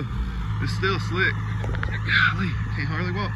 It's still slick. Golly, can't hardly walk.